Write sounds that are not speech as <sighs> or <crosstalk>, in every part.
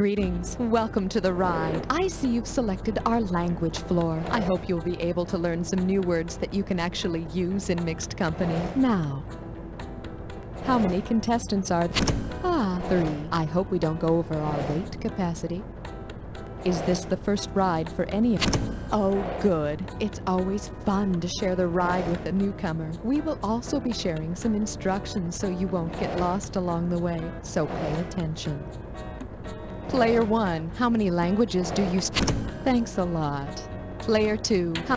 Greetings. Welcome to the ride. I see you've selected our language floor. I hope you'll be able to learn some new words that you can actually use in mixed company. Now, how many contestants are there? Ah, three. I hope we don't go over our weight capacity. Is this the first ride for any of you? Oh, good. It's always fun to share the ride with a newcomer. We will also be sharing some instructions so you won't get lost along the way, so pay attention. Player 1, how many languages do you speak? Thanks a lot. Player 2, how-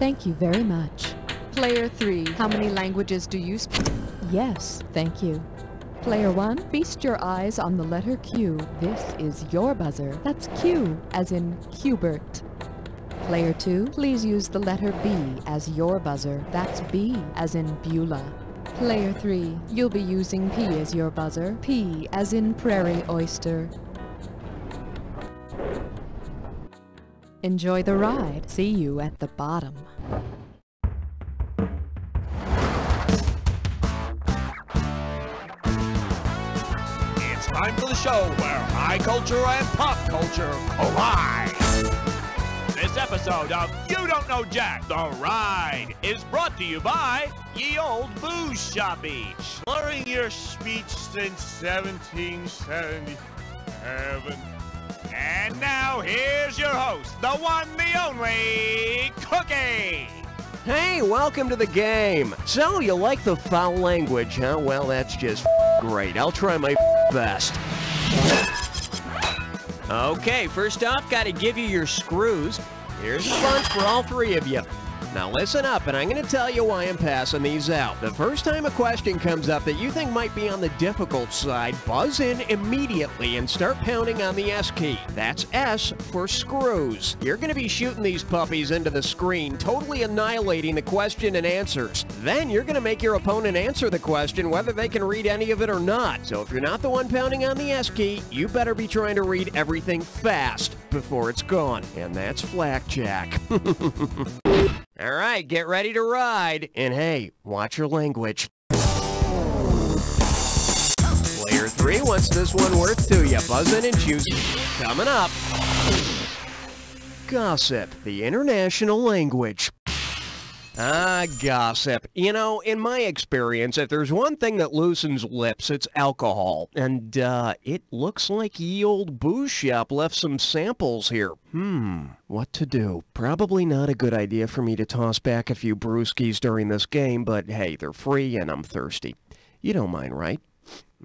thank you very much. Player 3, how many languages do you speak? Yes, thank you. Player 1, feast your eyes on the letter Q. This is your buzzer. That's Q, as in Qbert. Player 2, please use the letter B as your buzzer. That's B, as in Beulah. Player 3, you'll be using P as your buzzer. P, as in Prairie Oyster. Enjoy the ride. See you at the bottom. It's time for the show where high culture and pop culture collide. This episode of You Don't Know Jack, The Ride, is brought to you by Ye Old Booze Shoppy. Slurring your speech since 1777. And now here's your host, the one, the only, Cookie. Hey, welcome to the game. So, you like the foul language, huh? Well, that's just great. I'll try my best. Okay, first off, gotta give you your screws. Here's a bunch for all three of you. Now listen up, and I'm going to tell you why I'm passing these out. The first time a question comes up that you think might be on the difficult side, buzz in immediately and start pounding on the S key. That's S for screws. You're going to be shooting these puppies into the screen, totally annihilating the question and answers. Then you're going to make your opponent answer the question whether they can read any of it or not. So if you're not the one pounding on the S key, you better be trying to read everything fast before it's gone. And that's Flackjack. <laughs> All right, get ready to ride. And hey, watch your language. Player three, what's this one worth to you? Buzz in and choose. Coming up. Gossip, the international language. Ah, gossip. You know, in my experience, if there's one thing that loosens lips, it's alcohol. And, uh, it looks like ye old booze shop left some samples here. Hmm, what to do? Probably not a good idea for me to toss back a few brewskis during this game, but hey, they're free and I'm thirsty. You don't mind, right?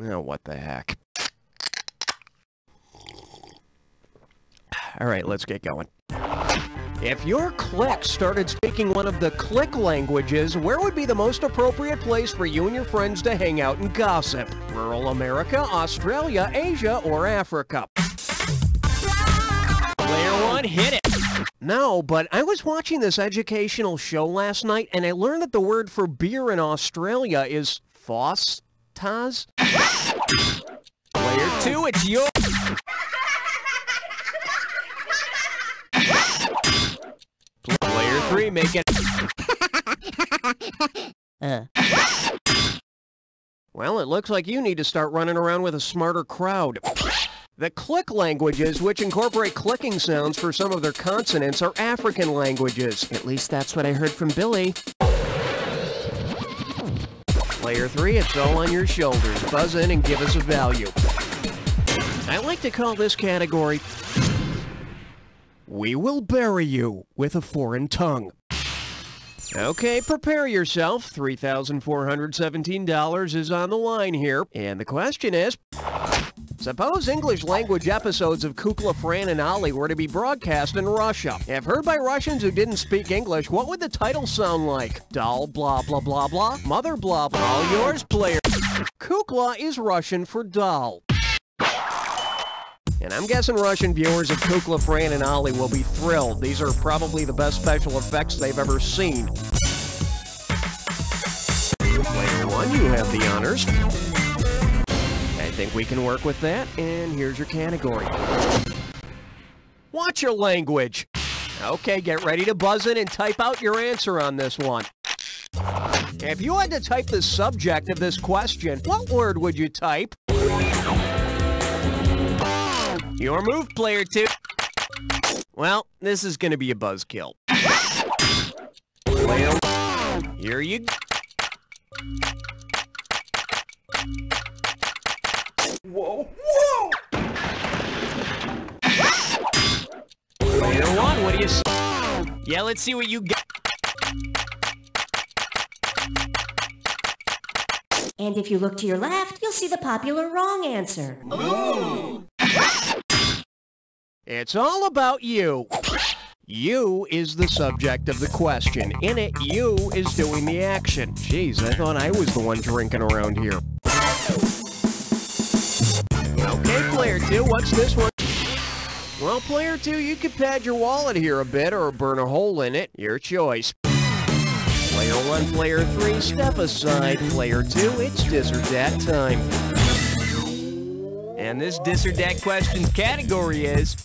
Oh, what the heck. All right, let's get going. If your clique started speaking one of the click languages, where would be the most appropriate place for you and your friends to hang out and gossip? Rural America, Australia, Asia, or Africa? Player one, hit it. No, but I was watching this educational show last night and I learned that the word for beer in Australia is Foss-Taz. Player two, it's your... Make it. Uh. Well, it looks like you need to start running around with a smarter crowd. The click languages, which incorporate clicking sounds for some of their consonants, are African languages. At least that's what I heard from Billy. Player three, it's all on your shoulders. Buzz in and give us a value. I like to call this category we will bury you with a foreign tongue. Okay, prepare yourself. $3,417 is on the line here. And the question is, suppose English language episodes of Kukla, Fran, and Ollie were to be broadcast in Russia. If heard by Russians who didn't speak English, what would the title sound like? Doll blah blah blah blah, mother blah blah. All yours, player. Kukla is Russian for doll. And I'm guessing Russian viewers of Kukla, Fran, and Ollie will be thrilled. These are probably the best special effects they've ever seen. Player one, you have the honors. I think we can work with that, and here's your category. Watch your language. Okay, get ready to buzz in and type out your answer on this one. If you had to type the subject of this question, what word would you type? Your move, player two. Well, this is going to be a buzzkill. Player, here you go. Whoa, whoa! Player one, what do you say? Yeah, let's see what you got. And if you look to your left, you'll see the popular wrong answer. It's all about you. You is the subject of the question. In it, you is doing the action. Jeez, I thought I was the one drinking around here. Okay, player two, what's this one? Well, player two, you could pad your wallet here a bit or burn a hole in it. Your choice. Player one, player three, step aside. Player two, it's or dat time. And this dis or dat questions category is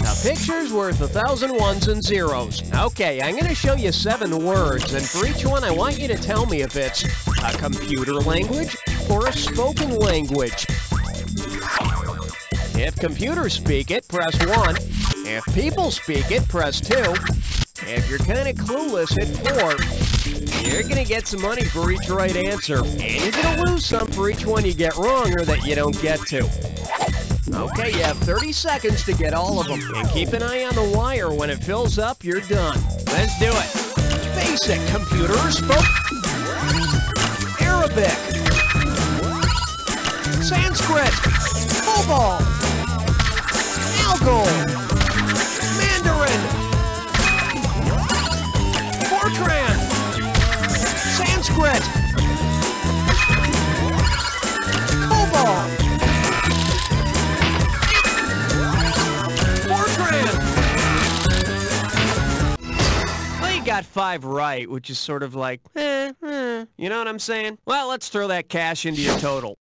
a picture's worth a thousand ones and zeros. Okay, I'm going to show you seven words, and for each one, I want you to tell me if it's a computer language or a spoken language. If computers speak it, press 1. If people speak it, press 2. If you're kind of clueless, hit 4. You're going to get some money for each right answer, and you're going to lose some for each one you get wrong or that you don't get to. Okay, you have 30 seconds to get all of them, and keep an eye on the wire. When it fills up, you're done. Let's do it. Basic computer spoke. Arabic. Sanskrit. Cobol. Algol. Fortran. Well, you got five right, which is sort of like, eh, eh, you know what I'm saying? Well, let's throw that cash into your total.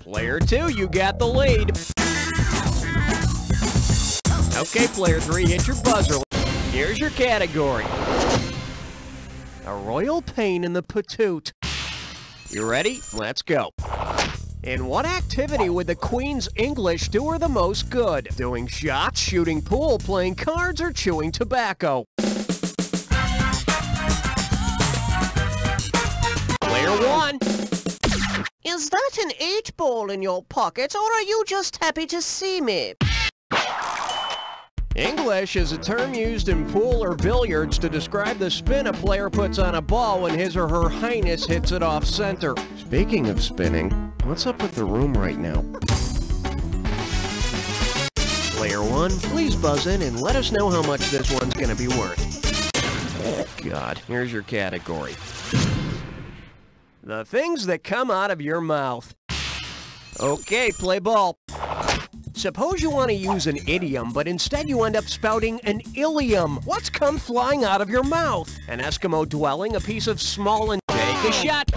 Player two, you got the lead. Okay, player three, hit your buzzer. Here's your category. A royal pain in the patoot. You ready? Let's go. In what activity would the Queen's English do her the most good? Doing shots, shooting pool, playing cards, or chewing tobacco? Player one. Is that an eight ball in your pocket, or are you just happy to see me? English is a term used in pool or billiards to describe the spin a player puts on a ball when his or her highness hits it off center. Speaking of spinning, what's up with the room right now? Player one, please buzz in and let us know how much this one's gonna be worth. God, here's your category. The things that come out of your mouth. Okay, play ball. Suppose you want to use an idiom, but instead you end up spouting an ileum. What's come flying out of your mouth? An Eskimo dwelling, a piece of small and take a shot.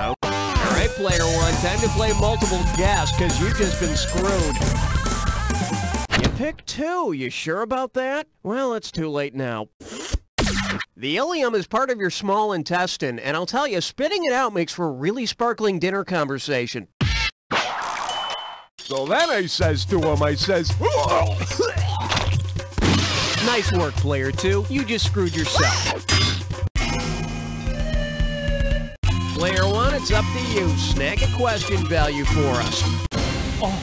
Oh, All right, player one, time to play multiple guess, because you've just been screwed. You picked two. You sure about that? Well, it's too late now. The ileum is part of your small intestine, and I'll tell you, spitting it out makes for a really sparkling dinner conversation. So then I says to him, I says, <laughs> Nice work, player two. You just screwed yourself. Player one, it's up to you. Snag a question value for us. Oh.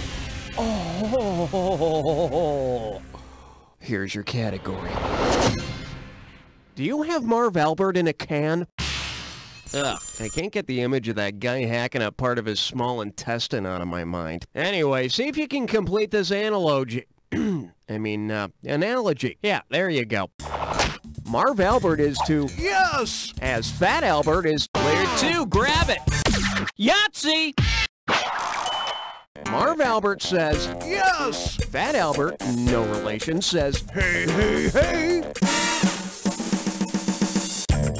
Oh. Here's your category. Do you have Marv Albert in a can? Ugh, I can't get the image of that guy hacking up part of his small intestine out of my mind. Anyway, see if you can complete this analogy. <clears throat> I mean, uh, analogy. Yeah, there you go. Marv Albert is to yes! as Fat Albert is player two. Grab it. Yahtzee. Marv Albert says Yes! Fat Albert, no relation, says Hey, hey, hey!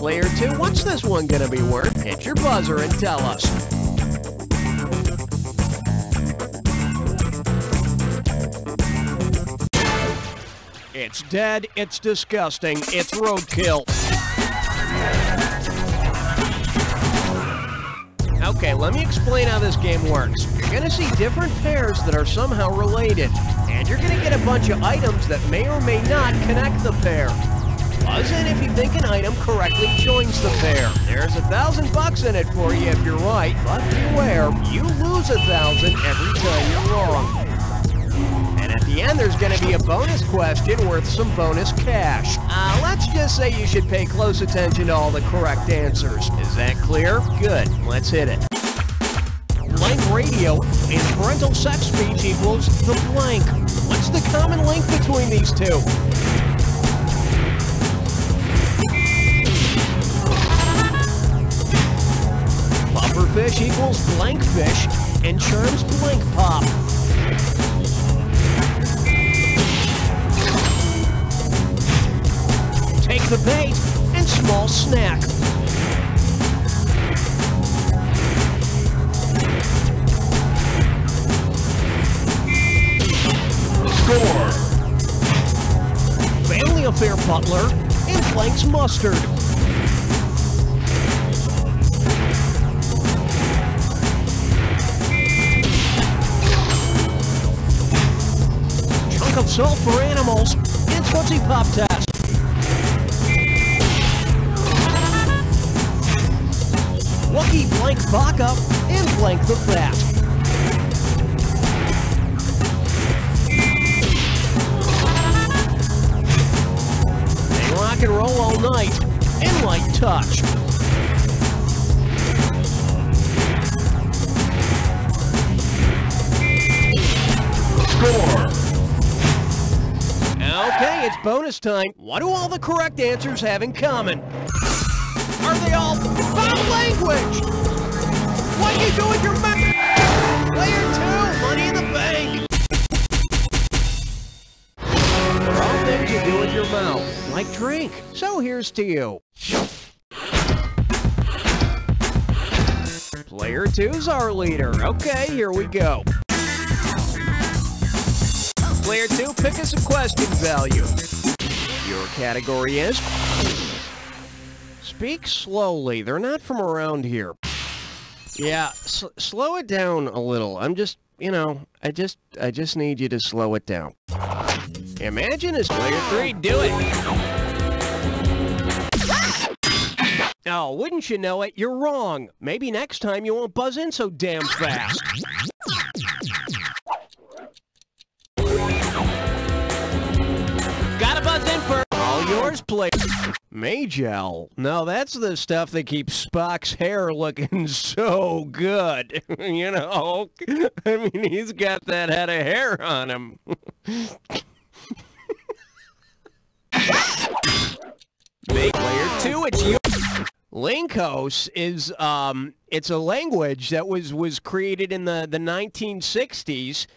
Player two. What's this one gonna be worth? Hit your buzzer and tell us. It's dead, it's disgusting, it's roadkill. Okay, let me explain how this game works. You're gonna see different pairs that are somehow related, and you're gonna get a bunch of items that may or may not connect the pair. In if you think an item correctly joins the pair. There's a thousand bucks in it for you if you're right, but beware, you lose a thousand every time you're wrong. And at the end, there's going to be a bonus question worth some bonus cash. Uh, let's just say you should pay close attention to all the correct answers. Is that clear? Good. Let's hit it. Blank radio and parental sex speech equals the blank. What's the common link between these two? Fish equals blank fish and charms blank pop. Take the bait and small snack. Score. Family affair butler and Blank's mustard. Salt for animals and Tootsie Pop test. Wookie blank vodka and blank the fat. They rock and roll all night and light touch. Score. Okay, it's bonus time. What do all the correct answers have in common? Are they all foul language? What do you do with your mouth? Player two, money in the bank. They're all things you do with your mouth, like drink. So here's to you. Player two's our leader. Okay, here we go. Player two, pick us a question value. Your category is Speak slowly. They're not from around here. Yeah, s- slow it down a little. I'm just, you know, I just, I just need you to slow it down. Imagine as player three, do it. Oh, wouldn't you know it? You're wrong. Maybe next time you won't buzz in so damn fast. All yours, play. Majel. No, that's the stuff that keeps Spock's hair looking <laughs> so good. <laughs> you know, I mean, he's got that head of hair on him. Make player two, it's you. Lincos is um, it's a language that was was created in the the 1960s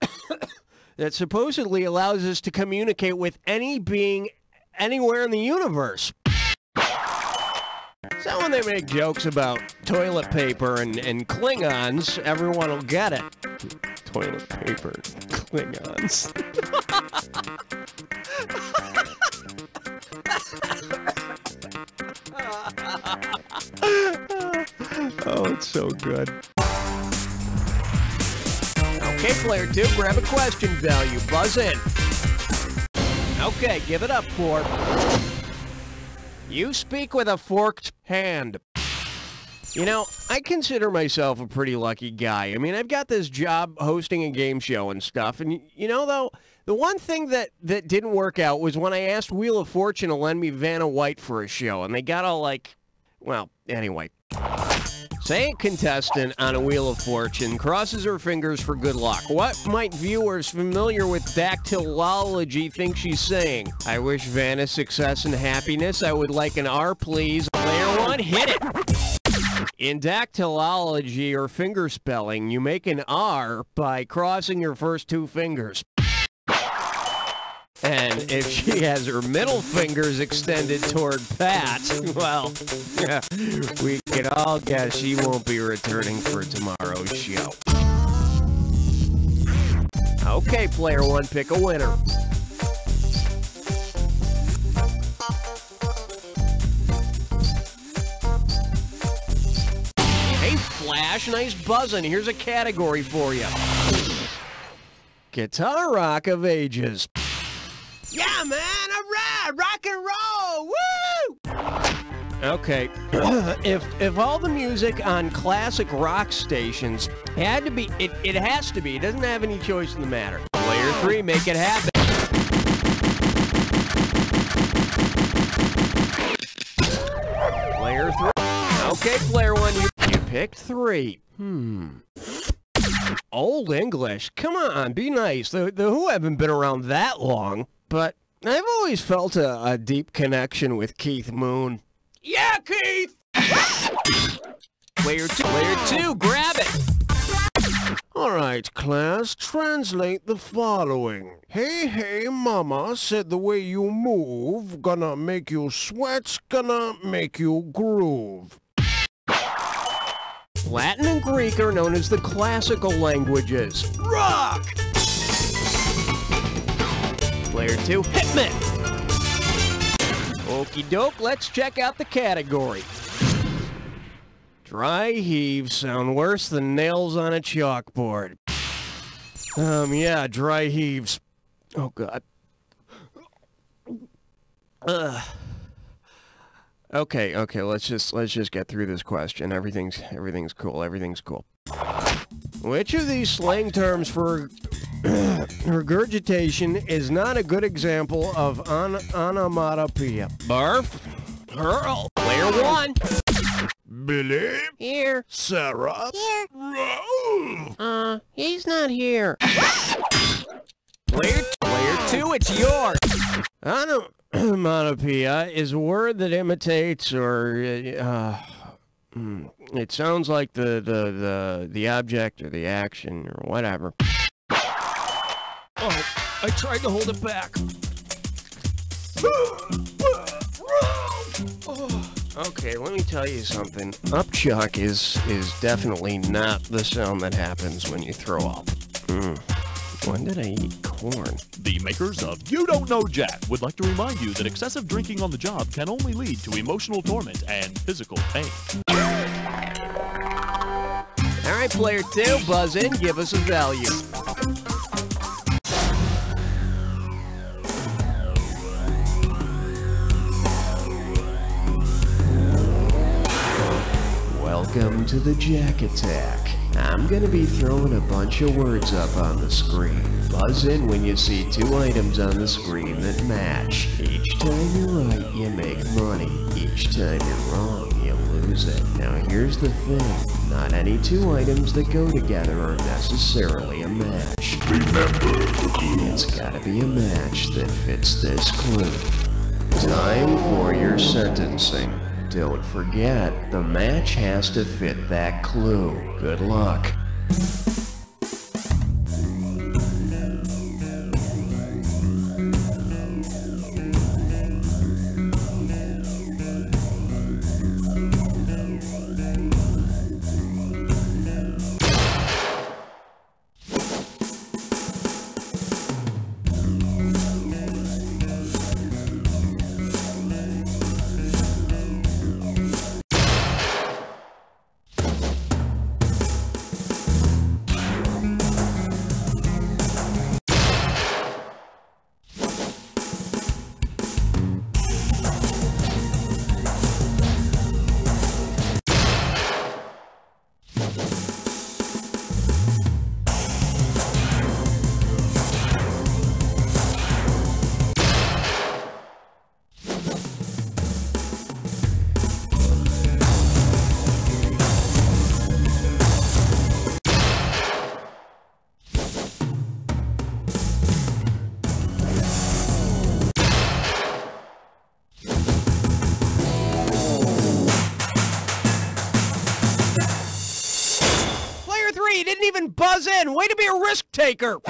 <coughs> that supposedly allows us to communicate with any being anywhere in the universe. So when they make jokes about toilet paper and, and Klingons, everyone will get it. Toilet paper, Klingons. oh, it's so good. Okay, player two, grab a question value. Buzz in. Okay, give it up for. You speak with a forked hand. You know, I consider myself a pretty lucky guy. I mean, I've got this job hosting a game show and stuff. And, you know, though, the one thing that, that didn't work out was when I asked Wheel of Fortune to lend me Vanna White for a show. And they got all like, well, anyway. A contestant on a Wheel of Fortune crosses her fingers for good luck. What might viewers familiar with dactylology think she's saying? I wish Vanna success and happiness. I would like an R, please. Player one, hit it. In dactylology or finger spelling, you make an R by crossing your first two fingers. And if she has her middle fingers extended toward Pat, <laughs> well, <laughs> we can all guess she won't be returning for tomorrow's show. Okay, player one, pick a winner. Hey, Flash, nice buzzing. Here's a category for you. Guitar rock of ages. Yeah, man, all right, rock and roll, woo! Okay, <coughs> if if all the music on classic rock stations had to be, it, it has to be, it doesn't have any choice in the matter. Player three, make it happen. Player three. Okay, player one, you, you picked three. Hmm. Old English. Come on, be nice. The, the Who haven't been around that long, but I've always felt a, a deep connection with Keith Moon. Yeah, Keith! player two, player two, grab it! All right, class, translate the following. Hey, hey, mama said the way you move gonna make you sweat, gonna make you groove. Latin and Greek are known as the classical languages. Rock! Player two, hit me! Okie doke, let's check out the category. Dry heaves sound worse than nails on a chalkboard. Um, yeah, dry heaves. Oh, God. Ugh. Okay, okay, let's just let's just get through this question. Everything's everything's cool. Everything's cool. Which of these slang terms for <clears throat> regurgitation is not a good example of on onomatopoeia? Barf, hurl, player one. Billy? Here. Sarah? Here. Raoul? Uh, he's not here. <laughs> Player, player two, it's yours. Onomatopoeia is a word that imitates or uh, mm, it sounds like the, the, the, the object or the action or whatever. Oh, I tried to hold it back. <sighs> Okay, let me tell you something. Upchuck is is definitely not the sound that happens when you throw up. Mm. When did I eat corn? The makers of You Don't Know Jack would like to remind you that excessive drinking on the job can only lead to emotional torment and physical pain. All right, player two, buzz in, give us a value. Welcome to the Jack Attack. I'm gonna be throwing a bunch of words up on the screen. Buzz in when you see two items on the screen that match. Each time you're right, you make money. Each time you're wrong, you lose it. Now here's the thing. Not any two items that go together are necessarily a match. Remember the clue. It's gotta be a match that fits this clue. Time for your sentencing. Don't forget, the match has to fit that clue. Good luck. In. Way to be a risk taker.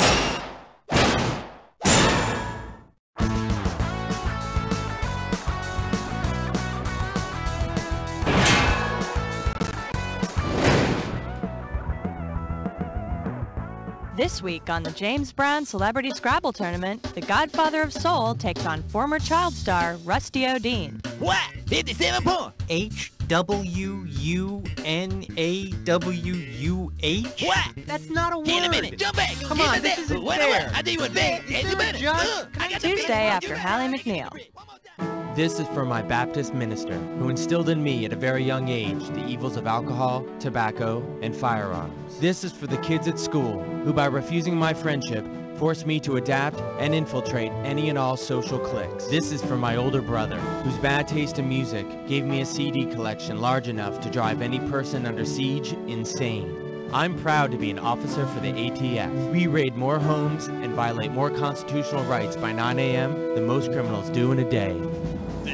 This week on the James Brown Celebrity Scrabble Tournament, the Godfather of Soul takes on former child star Rusty O'Dean. What? 57 points. H W U N A W U H? What? That's not a word. In a minute. Jump back. Come on, this minute. isn't Wait, fair. I tell you what, back. Is a a minute. judge? I got the Tuesday after You Hallie? McNeil. One more time. This is for my Baptist minister, who instilled in me at a very young age the evils of alcohol, tobacco, and firearms. This is for the kids at school, who by refusing my friendship, forced me to adapt and infiltrate any and all social cliques. This is for my older brother, whose bad taste in music gave me a CD collection large enough to drive any person under siege insane. I'm proud to be an officer for the ATF. We raid more homes and violate more constitutional rights by 9 a.m. than most criminals do in a day. The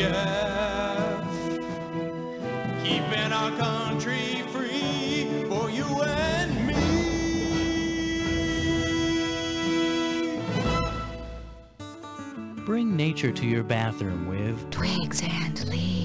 ATF, keeping our country Bring nature to your bathroom with Twigs and leaves.